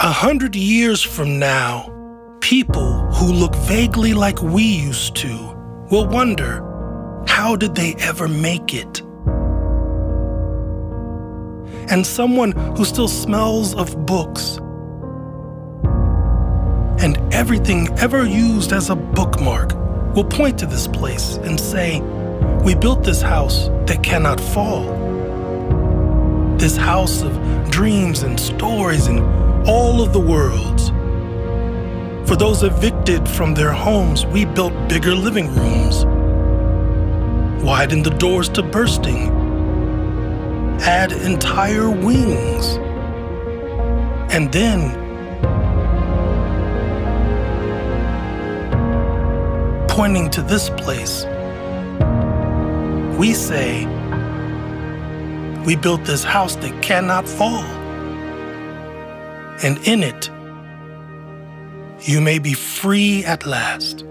A hundred years from now, people who look vaguely like we used to will wonder how did they ever make it? And someone who still smells of books and everything ever used as a bookmark will point to this place and say, We built this house that cannot fall. This house of dreams and stories and all of the worlds. For those evicted from their homes, we built bigger living rooms, widened the doors to bursting, add entire wings, and then pointing to this place, we say, We built this house that cannot fall. And in it, you may be free at last.